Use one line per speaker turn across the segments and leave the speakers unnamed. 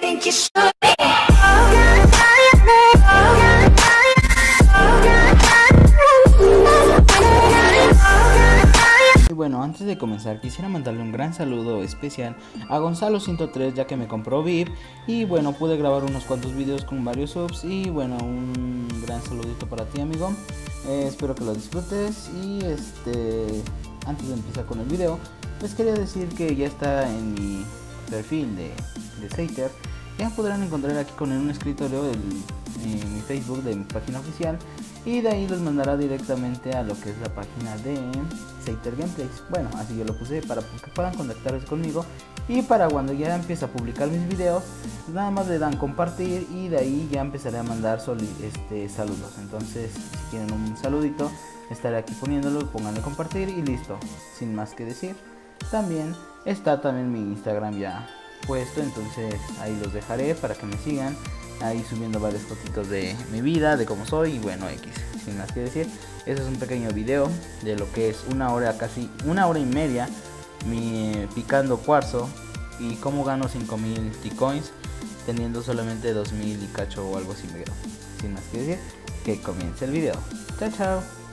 think you.
Y bueno, antes de comenzar quisiera mandarle un gran saludo especial a Gonzalo103 ya que me compró VIP y bueno, pude grabar unos cuantos videos con varios subs y bueno, un gran saludito para ti amigo. Eh, espero que lo disfrutes y este antes de empezar con el video, les quería decir que ya está en mi perfil de, de Sater. Ya podrán encontrar aquí con un escritorio el, en mi Facebook de mi página oficial y de ahí los mandará directamente a lo que es la página de Sater Gameplays. Bueno, así yo lo puse para que puedan contactarse conmigo y para cuando ya empiece a publicar mis videos, nada más le dan compartir y de ahí ya empezaré a mandar este, saludos. Entonces, si quieren un saludito, estaré aquí poniéndolo, pónganle compartir y listo, sin más que decir. También está también mi Instagram ya puesto, entonces ahí los dejaré para que me sigan. Ahí subiendo varias fotitos de mi vida, de cómo soy y bueno, X, sin más que decir. Este es un pequeño video de lo que es una hora, casi una hora y media, mi picando cuarzo y cómo gano 5000 T-Coins teniendo solamente 2000 y cacho o algo así. Sin más que decir, que comience el video. Chao, chao.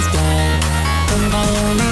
is dead. Don't follow.